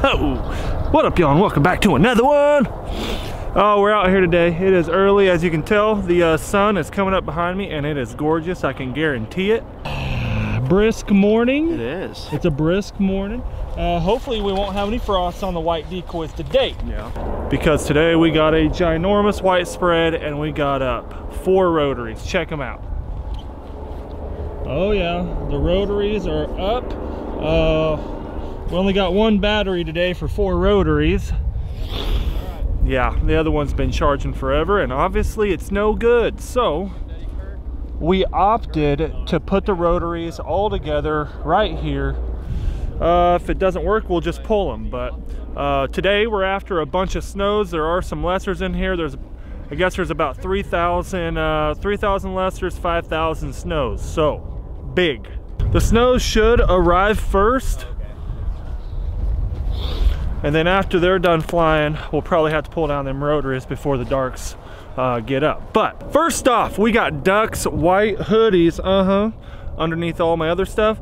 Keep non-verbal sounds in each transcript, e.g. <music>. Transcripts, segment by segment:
Oh, what up y'all and welcome back to another one. Oh, we're out here today. It is early as you can tell. The uh, sun is coming up behind me and it is gorgeous. I can guarantee it. Brisk morning. It is. It's a brisk morning. Uh, hopefully we won't have any frost on the white decoys today. Yeah. Because today we got a ginormous white spread and we got up four rotaries. Check them out. Oh yeah, the rotaries are up. Uh, we only got one battery today for four rotaries. Yeah, the other one's been charging forever and obviously it's no good. So we opted to put the rotaries all together right here. Uh, if it doesn't work, we'll just pull them. But uh, today we're after a bunch of snows. There are some lessers in here. There's, I guess there's about 3,000 uh, 3,000 lessers, 5,000 snows. So big. The snows should arrive first. And then after they're done flying, we'll probably have to pull down them rotaries before the darks uh, get up. But first off, we got DUX white hoodies, uh-huh, underneath all my other stuff.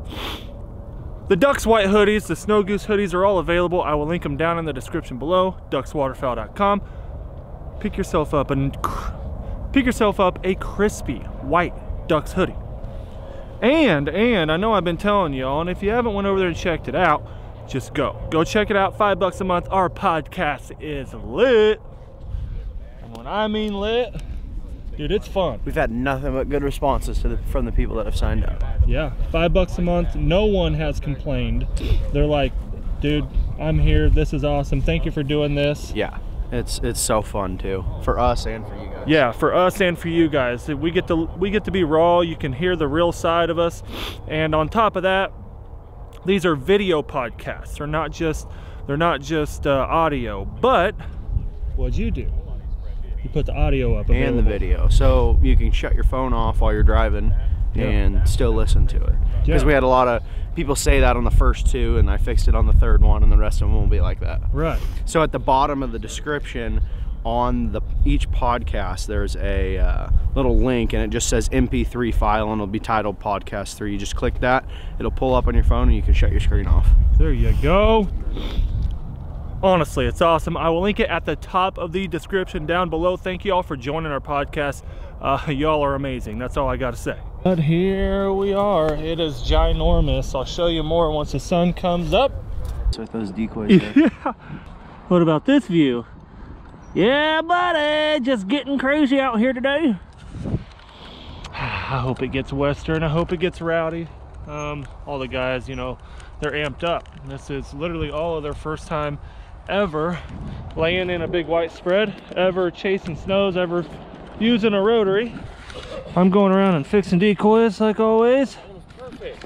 The DUX white hoodies, the Snow Goose hoodies are all available. I will link them down in the description below, duxwaterfowl.com. Pick yourself up and pick yourself up a crispy white DUX hoodie. And, and I know I've been telling y'all, and if you haven't went over there and checked it out, just go. Go check it out, five bucks a month. Our podcast is lit. And when I mean lit, dude, it's fun. We've had nothing but good responses to the, from the people that have signed up. Yeah, five bucks a month. No one has complained. They're like, dude, I'm here. This is awesome. Thank you for doing this. Yeah, it's it's so fun too for us and for you guys. Yeah, for us and for you guys. We get to we get to be raw. You can hear the real side of us. And on top of that, these are video podcasts. They're not just they're not just uh, audio. But what'd you do? You put the audio up and the video, so you can shut your phone off while you're driving Yeah. and still listen to it. Because Yeah. we had a lot of people say that on the first two, and I fixed it on the third one, and the rest of them will be like that. Right. So at the bottom of the description on the each podcast, there's a uh, little link, and it just says MP3 file, and it'll be titled Podcast Three. You just click that, it'll pull up on your phone, and you can shut your screen off. There you go. Honestly, it's awesome. I will link it at the top of the description down below. Thank you all for joining our podcast. Uh, y'all are amazing. That's all I got to say. But here we are. It is ginormous. I'll show you more once the sun comes up. With those decoys, <laughs> yeah. What about this view? Yeah, buddy. Just getting crazy out here today. <sighs> I hope it gets western. I hope it gets rowdy. Um, all the guys, you know, they're amped up. This is literally all of their first time ever laying in a big white spread, ever chasing snows, ever using a rotary. I'm going around and fixing decoys like always.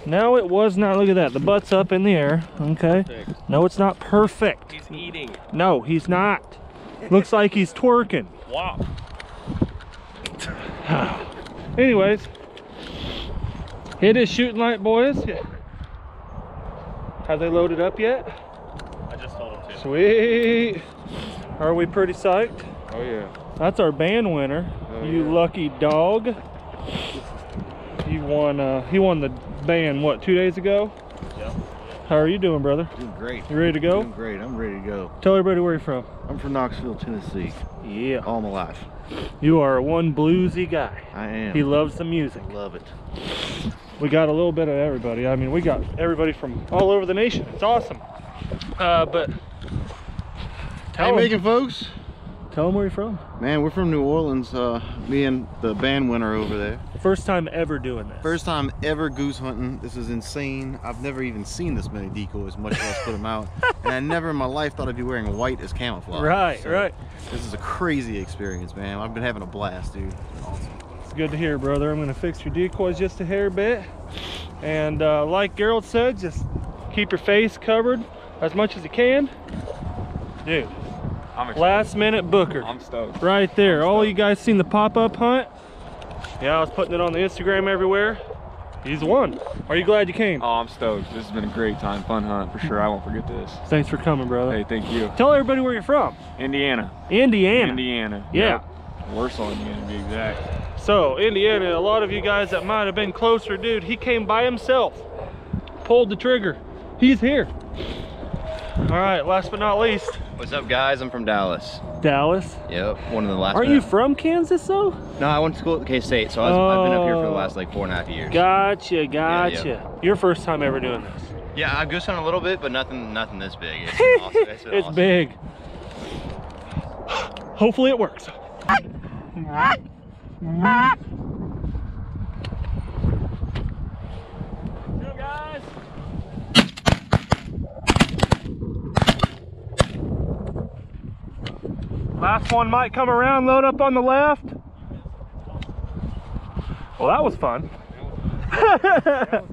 No, it was not. Look at that. The butt's up in the air. Okay. No, it's not perfect. He's eating. No, he's not. Looks like he's twerking. Wow. <sighs> Anyways, it is shooting light, boys. Have they loaded up yet? I just told him to. Sweet. Are we pretty psyched? Oh yeah. That's our band winner. Oh, you yeah. lucky dog. He won. Uh, he won the band what two days ago? How are you doing, brother? Doing great. You ready to go? Doing great. I'm ready to go. Tell everybody where you're from. I'm from Knoxville, Tennessee. Yeah. All my life. You are one bluesy guy. I am. He loves the music. Love it. We got a little bit of everybody. I mean, we got everybody from all over the nation. It's awesome. Uh, but tell Hey, Megan, folks. Tell them where you're from. Man, we're from New Orleans. Uh, me and the band winner over there. First time ever doing this. First time ever goose hunting. This is insane. I've never even seen this many decoys, much less put them out. <laughs> And I never in my life thought I'd be wearing white as camouflage. Right, right. This is a crazy experience, man. I've been having a blast, dude. Awesome. It's good to hear, brother. I'm gonna fix your decoys just a hair bit. And uh, like Gerald said, just keep your face covered as much as you can. Dude. Last minute booker. I'm stoked. Right there. All you guys seen the pop-up hunt? Yeah, I was putting it on the Instagram everywhere. He's the one. Are you glad you came? Oh, I'm stoked. This has been a great time, fun hunt for sure. I won't forget this. Thanks for coming, brother. Hey, thank you. Tell everybody where you're from. Indiana. Indiana. Indiana. Yeah. Yep. Warsaw, Indiana, to be exact. So, Indiana, a lot of you guys that might have been closer, dude, he came by himself, pulled the trigger. He's here. All right, last but not least, What's up, guys? I'm from Dallas. Dallas. Yep, one of the last. Aren't you from Kansas though? No, I went to school at K State, so I was, I've been up here for the Oh. last like four and a half years. Gotcha, yeah. gotcha. Your first time ever doing this. Yeah, I've goose hunted a little bit, but nothing, nothing this big. It's <laughs> awesome. It's, it's awesome. big. Hopefully it works. <laughs> Last one might come around, load up on the left. Well, that was fun. There <laughs>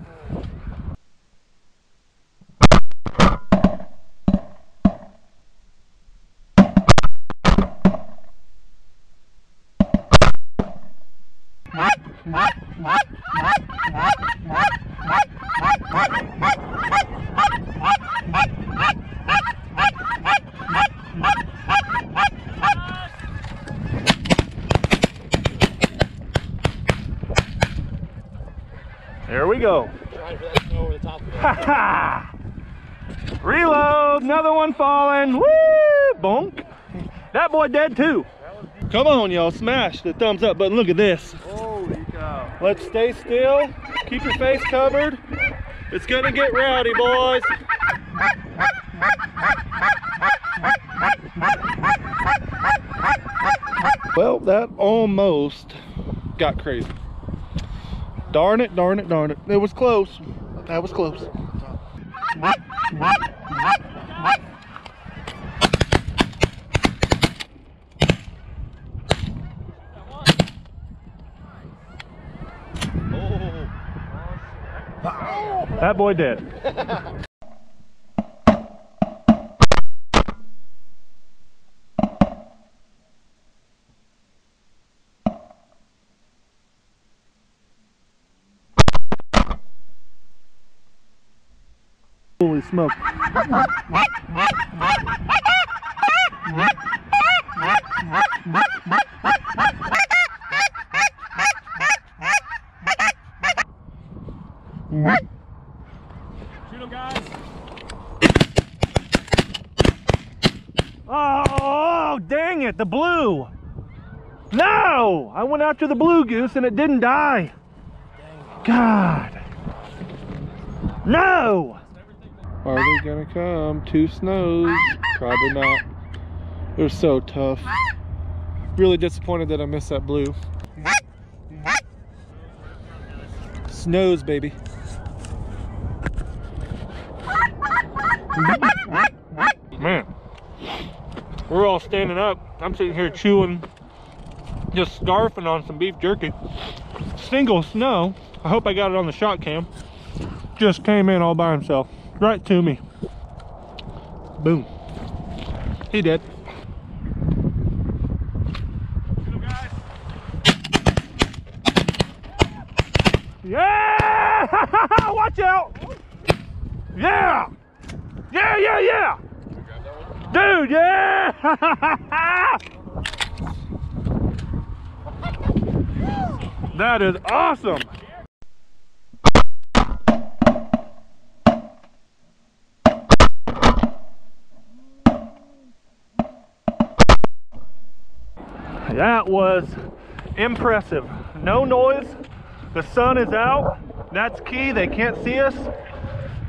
<laughs> <laughs> we go. <laughs> Reload, another one falling. Woo! Bonk. That boy dead too. Come on, y'all, smash the thumbs up button. Look at this. Holy cow. Let's stay still. Keep your face covered. It's gonna get rowdy, boys. Well, that almost got crazy. Darn it, darn it, darn it. It was close. That was close. That boy dead. <laughs> Holy smoke. Oh, dang it, the blue. No, I went after the blue goose and it didn't die. God. No. Are they gonna come? Two snows? Probably not. They're so tough. Really disappointed that I missed that blue. Snows, baby. Man, we're all standing up. I'm sitting here chewing, just scarfing on some beef jerky. Single snow. I hope I got it on the shot cam. Just came in all by himself, right to me. Boom. He did. Yeah! <laughs> Watch out! Yeah! Yeah, yeah, yeah! Dude, yeah! <laughs> that is awesome! That was impressive. No noise. The sun is out. That's key. They can't see us.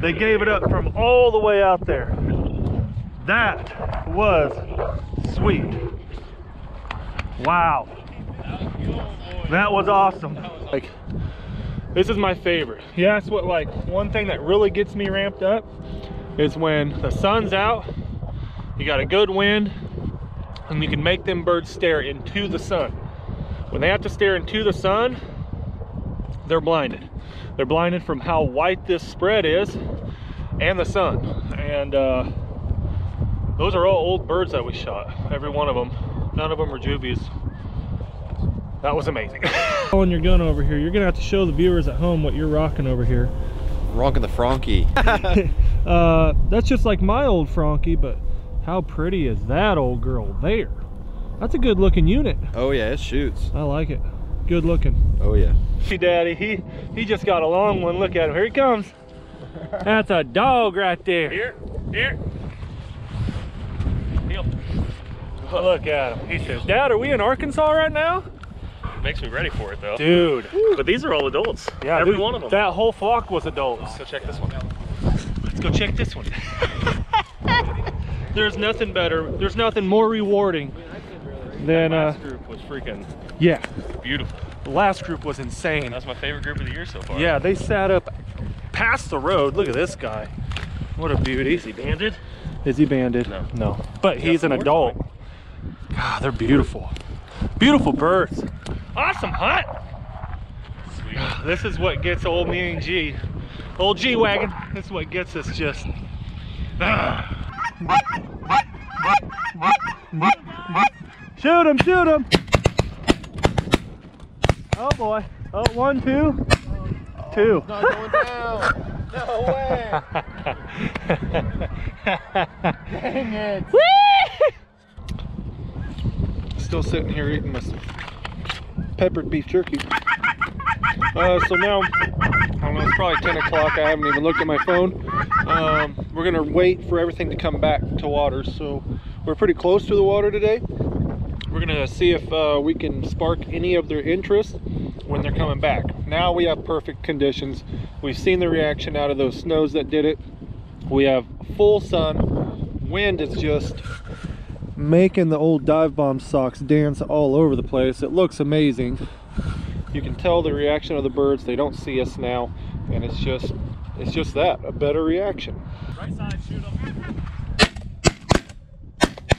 They gave it up from all the way out there. That was sweet. Wow. That was awesome. Like, this is my favorite. Yeah, that's what like one thing that really gets me ramped up is when the sun's out, you got a good wind, and you can make them birds stare into the sun. When they have to stare into the sun, they're blinded. They're blinded from how white this spread is and the sun. And uh, those are all old birds that we shot, every one of them. None of them are juvies. That was amazing. <laughs> Pulling your gun over here, you're gonna have to show the viewers at home what you're rocking over here. Ronking the Franchi. <laughs> Uh, that's just like my old Franchi, but how pretty is that old girl there? That's a good looking unit. oh yeah, it shoots. I like it. Good looking. Oh yeah. See, Daddy, he he just got a long one. Look at him. Here he comes. That's a dog right there. Here, here. Look at him. He says, Dad, are we in Arkansas right now? Makes me ready for it though. Dude. But these are all adults. Yeah, every dude, one of them. That whole flock was adults. Let's go check this one. out. Let's go check this one. <laughs> there's nothing better. There's nothing more rewarding than uh Last group was freaking yeah. beautiful. The last group was insane. That's my favorite group of the year so far. Yeah, they sat up past the road. Look at this guy. What a beauty. Is he banded? Is he banded? No. No. But he's an adult. God, they're beautiful. Beautiful birds. Awesome hunt. Sweet. <sighs> This is what gets old me and G. Old G Wagon. This is what gets us just. <sighs> <laughs> Shoot him, shoot him. Oh boy. Oh, one, two. Two. Not going down. No way. Dang it. Still sitting here eating my peppered beef jerky. Uh, so now, I don't know, it's probably 10 o'clock. I haven't even looked at my phone. Um, we're gonna wait for everything to come back to water. So we're pretty close to the water today. We're gonna see if uh, we can spark any of their interest when they're coming back. Now we have perfect conditions. We've seen the reaction out of those snows that did it. We have full sun. Wind is just making the old dive bomb socks dance all over the place. It looks amazing. You can tell the reaction of the birds. They don't see us now, and it's just it's just that a better reaction. Right side, shoot him.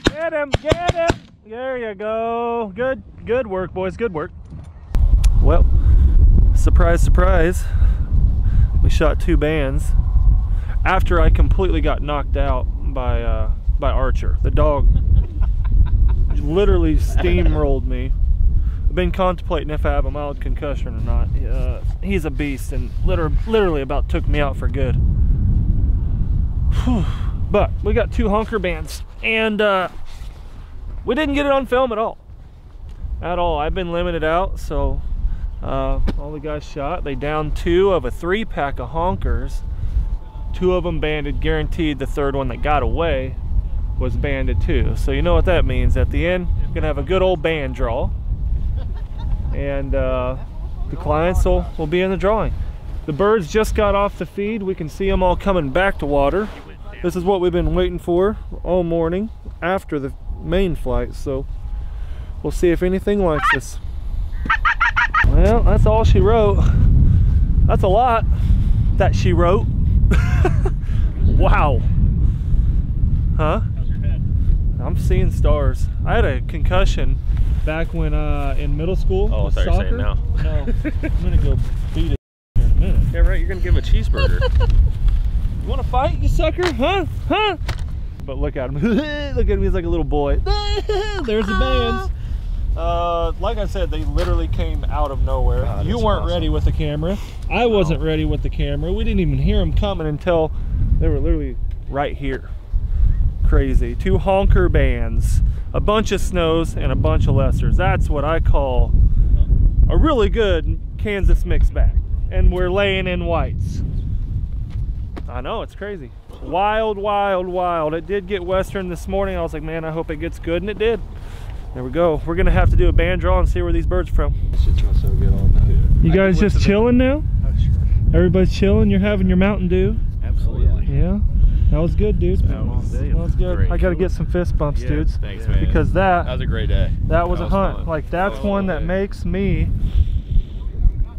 Get him! Get him! There you go. Good good work, boys. Good work. Well, surprise, surprise. We shot two bands after I completely got knocked out by uh, by Archer. The dog <laughs> literally steamrolled me. I've been contemplating if I have a mild concussion or not. Uh, he's a beast and liter- literally about took me out for good. Whew. But we got two honker bands and uh, we didn't get it on film at all. At all. I've been limited out, so uh, all the guys shot. They downed two of a three pack of honkers. Two of them banded, guaranteed the third one that got away was banded too. So you know what that means. At the end, you're gonna have a good old band draw. And uh, the clients will, will be in the drawing. The birds just got off the feed. We can see them all coming back to water. This is what we've been waiting for all morning after the main flight. So we'll see if anything likes us. Well, that's all she wrote. That's a lot that she wrote. <laughs> wow. Huh? How's your head? I'm seeing stars. I had a concussion back when uh in middle school. Oh, I with thought you were saying now. No, <laughs> I'm gonna go beat it <laughs> in a minute. Yeah, right. You're gonna give him a cheeseburger. <laughs> You want to fight, you sucker? Huh? Huh? But look at him. look at him. He's like a little boy. There's the bands. Uh, like I said, they literally came out of nowhere. God, you weren't awesome. ready with the camera. I wasn't ready with the camera. We didn't even hear them coming until they were literally right here. Crazy. Two honker bands, a bunch of snows, and a bunch of lessers. That's what I call a really good Kansas mixed bag. And we're laying in whites. I know, it's crazy. Wild, wild, wild. It did get western this morning. I was like, man, I hope it gets good, and it did. There we go. We're gonna have to do a band draw and see where these birds from. This shit's not so good all night. You guys just chilling now? Oh, sure. Everybody's chilling. You're having your Mountain Dew. Absolutely. Yeah, that was good, dude. been a long day. That was good. Great. I got to get some fist bumps, dudes, Thanks, man. because that that was a great day. that was that a was hunt. fun. Like that's Oh, one that yeah. makes me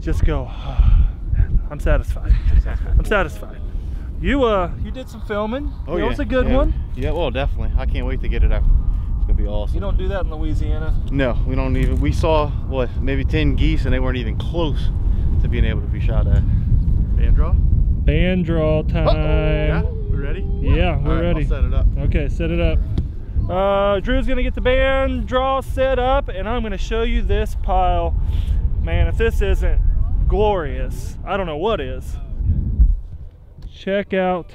just go. <sighs> I'm satisfied. I'm satisfied. You uh, you did some filming. Oh, That yeah. was a good yeah. one. Yeah, well, definitely. I can't wait to get it out. It's gonna be awesome. You don't do that in Louisiana. No, we don't even. We saw what maybe ten geese, and they weren't even close to being able to be shot at. Band draw. Band draw time. Yeah, we ready? Yeah, we're right, ready. I'll set it up. Okay, set it up. Uh, Drew's gonna get the band draw set up, and I'm gonna show you this pile. Man, if this isn't glorious, I don't know what is. Check out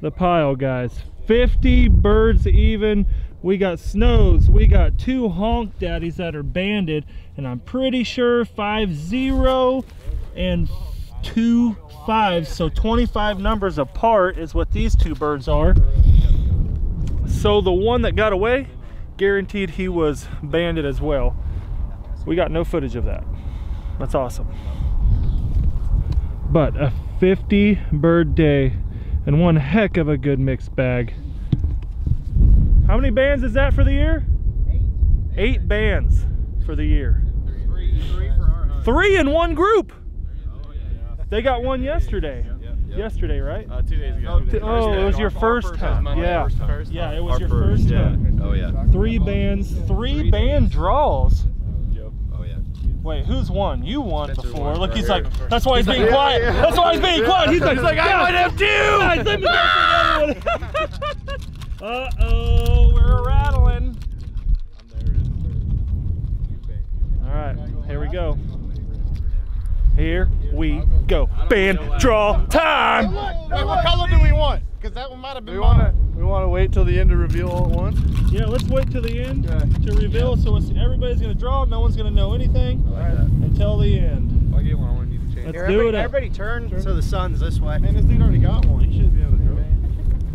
the pile, guys. 50 birds even. We got snows. We got two honk daddies that are banded, and I'm pretty sure five zero and two fives. So 25 numbers apart is what these two birds are. So the one that got away, guaranteed he was banded as well. We got no footage of that. That's awesome. But a 50 bird day and one heck of a good mixed bag. How many bands is that for the year? Eight. Eight bands for the year. Three in one group. They got one yesterday. Yesterday, right? Uh, two days ago. Oh, it was your first time. Yeah. Yeah, it was your first time. Oh yeah. Three bands, three band draws. Oh yeah. Wait, who's won? You won before. Look, he's like, that's why he's being quiet. That's why he's being quiet. He's like, he's like I might have two. Uh oh, we're rattling. All right, here we go. Here we go. Band draw time. Wait, what color do we want? Because that one might have been we mine. We want to wait till the end to reveal all at once. Yeah, let's wait till the end to reveal. So it's, everybody's gonna draw. No one's gonna know anything until the end. If I get one, I want to need to change. Let's Here, do it. everybody, Up. everybody turn so the sun's this way. Man, this dude already got one. He should be able to do it.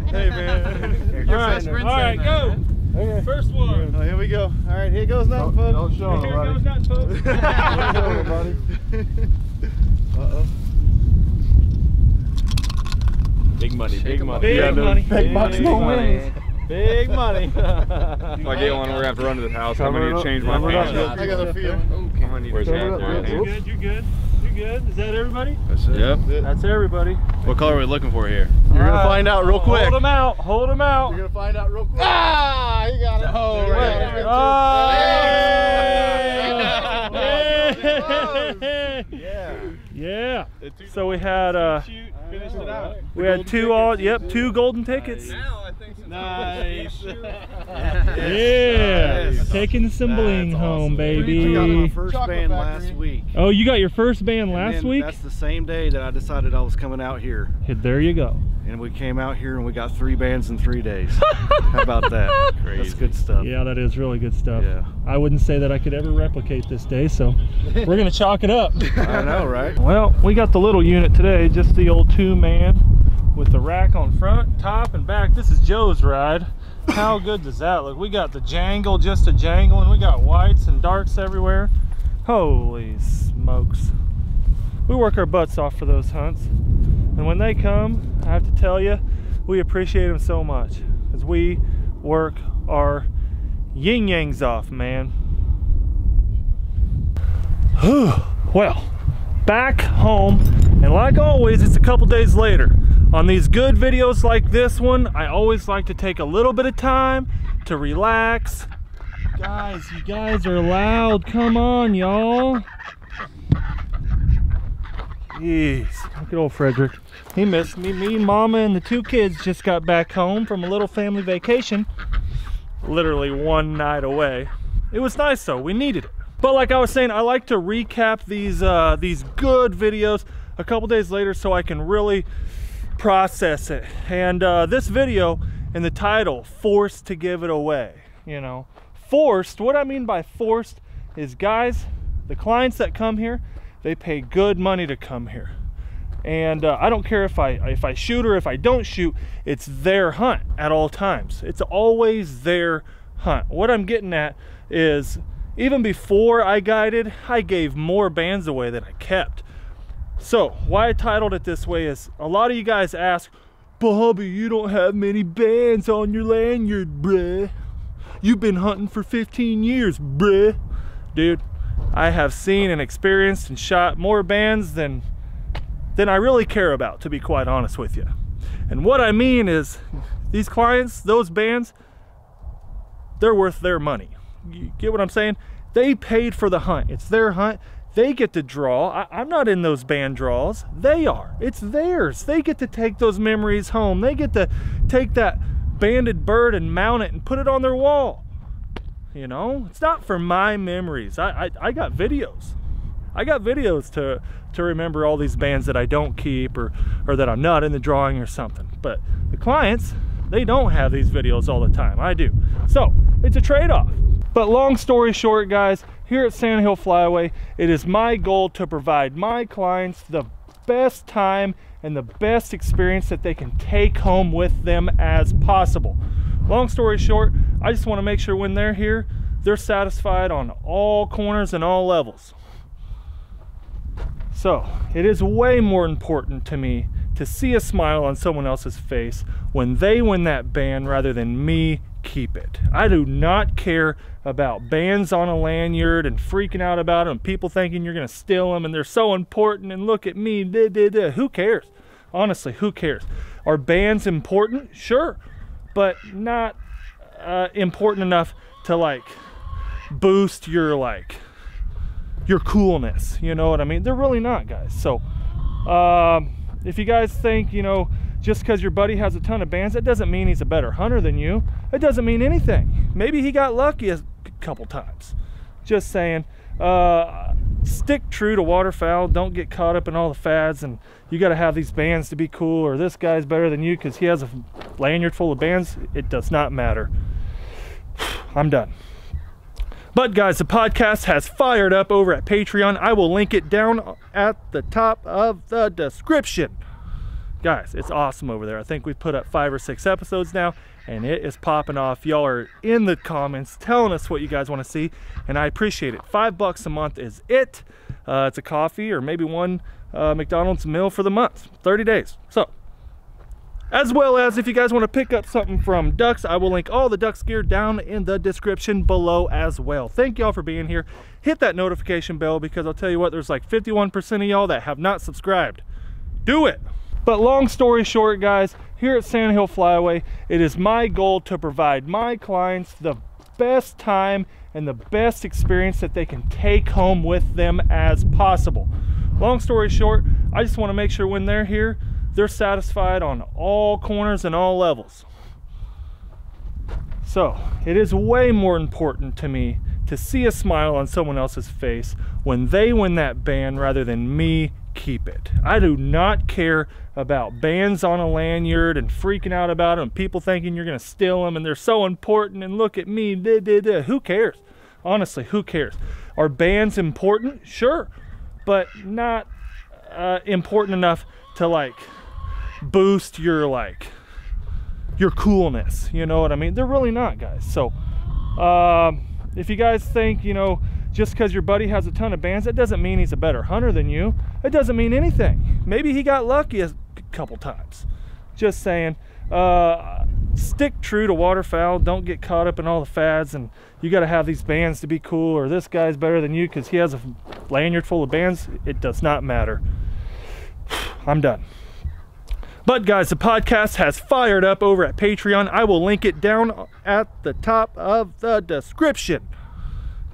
Hey, man. <laughs> All right, all right, go. Okay. First one. Oh, here we go. All right, here goes nothing, folks. Don't show Here goes nothing, folks. <laughs> buddy. Uh-oh. Big money, big money. Big Yeah, money. Big bucks, no wins. Big money. If I get one, we're gonna have to run to the house. I'm gonna need to change my Cover it up. pants. I got a feeling. I'm gonna need to Where's change that? my Yeah. You pants. good? You good? You good? Is that everybody? That's it. Yep. That's everybody. What color are we looking for here? You're All gonna right. find out real quick. Hold them out. Hold them out. You're gonna find out real quick. Ah, he got it. Oh, <laughs> Oh, Yeah. yeah. So we had uh Finished it oh, out. we had two all yep two golden tickets. Nice. Yeah, taking some bling home, baby. I got my baby. first Chocolate band factory. last week. Oh, you got your first band And last week? That's the same day that I decided I was coming out here. There you go. And we came out here and we got three bands in three days. <laughs> How about that? <laughs> That's good stuff. Yeah, that is really good stuff. Yeah. I wouldn't say that I could ever replicate this day, so we're gonna chalk it up. <laughs> I know, right? Well, we got the little unit today, just the old two man with the rack on front, top, and back. This is Joe's ride. How good does that look? We got the jangle, just a jangle, and we got whites and darks everywhere. Holy smokes. We work our butts off for those hunts. And when they come, I have to tell you, we appreciate them so much because we work our yin yangs off, man. <sighs> well, back home, and like always, it's a couple days later. On these good videos like this one, I always like to take a little bit of time to relax. Guys, you guys are loud. Come on, y'all. Jeez, look at old Frederick. He missed me. Me, Mama, and the two kids just got back home from a little family vacation. Literally one night away. It was nice though. We needed it. But like I was saying, I like to recap these uh, these good videos a couple days later so I can really process it. And uh, this video in the title, forced to give it away. You know, forced. What I mean by forced is, guys, the clients that come here, they pay good money to come here. And uh, I don't care if I if I shoot or if I don't shoot, it's their hunt at all times. It's always their hunt. What I'm getting at is even before I guided, I gave more bands away than I kept. So why I titled it this way is a lot of you guys ask, Bobby, you don't have many bands on your lanyard, bruh. You've been hunting for 15 years, bruh. Dude, I have seen and experienced and shot more bands than than I really care about, to be quite honest with you. And what I mean is, these clients, those bands, they're worth their money. You get what I'm saying? They paid for the hunt. It's their hunt. They get to draw. I, I'm not in those band draws. They are. It's theirs. They get to take those memories home. They get to take that banded bird and mount it and put it on their wall. You know, it's not for my memories. I, I, I got videos. I got videos to to remember all these bands that I don't keep or or that I'm not in the drawing or something. But the clients, they don't have these videos all the time. I do. So it's a trade-off. But long story short, guys, here at Sandhill Flyaway, it is my goal to provide my clients the best time and the best experience that they can take home with them as possible. long story short, I just want to make sure when they're here, they're satisfied on all corners and all levels. So, it is way more important to me to see a smile on someone else's face when they win that band rather than me keep it. I do not care about bands on a lanyard and freaking out about them, people thinking you're going to steal them and they're so important and look at me. Da, da, da. Who cares? Honestly, who cares? Are bands important? Sure, but not uh, important enough to like boost your like your coolness. You know what I mean? They're really not, guys. So, um, if you guys think, you know, just because your buddy has a ton of bands, that doesn't mean he's a better hunter than you. It doesn't mean anything. Maybe he got lucky couple times. Just saying. Uh, stick true to waterfowl. Don't get caught up in all the fads and you got to have these bands to be cool or this guy's better than you because he has a lanyard full of bands. It does not matter. <sighs> I'm done. But guys, the podcast has fired up over at Patreon. I will link it down at the top of the description. Guys, it's awesome over there. I think we've put up five or six episodes now and it is popping off. Y'all are in the comments telling us what you guys want to see and I appreciate it. Five bucks a month is it. Uh, it's a coffee or maybe one uh, McDonald's meal for the month, 30 days. So as well as if you guys want to pick up something from DUX, I will link all the DUX gear down in the description below as well. Thank y'all for being here. Hit that notification bell because I'll tell you what, there's like 51% of y'all that have not subscribed. Do it. But long story short, guys, here at Sandhill Flyaway, it is my goal to provide my clients the best time and the best experience that they can take home with them as possible. Long story short, I just want to make sure when they're here, they're satisfied on all corners and all levels. So it is way more important to me to see a smile on someone else's face when they win that band rather than me keep it. I do not care about bands on a lanyard and freaking out about them, people thinking you're going to steal them and they're so important and look at me. Da, da, da. Who cares? Honestly, who cares? Are bands important? Sure, but not uh, important enough to like boost your like your coolness you know what i mean they're really not guys so um, if you guys think you know just because your buddy has a ton of bands that doesn't mean he's a better hunter than you. It doesn't mean anything. Maybe he got lucky a couple times. Just saying. Uh, stick true to waterfowl. Don't get caught up in all the fads and you got to have these bands to be cool or this guy's better than you because he has a lanyard full of bands. It does not matter. <sighs> I'm done. But guys, the podcast has fired up over at Patreon. I will link it down at the top of the description.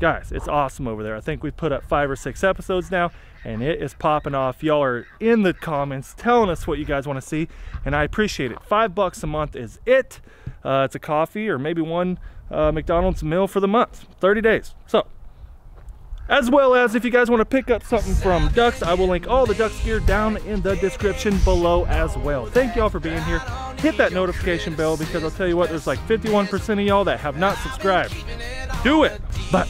Guys, it's awesome over there. I think we've put up five or six episodes now and it is popping off. Y'all are in the comments telling us what you guys want to see and I appreciate it. Five bucks a month is it. Uh, it's a coffee or maybe one uh, McDonald's meal for the month, 30 days. So as well as if you guys want to pick up something from DUX, I will link all the DUX gear down in the description below as well. Thank y'all for being here. Hit that notification bell because I'll tell you what, there's like 51% of y'all that have not subscribed. Do it. But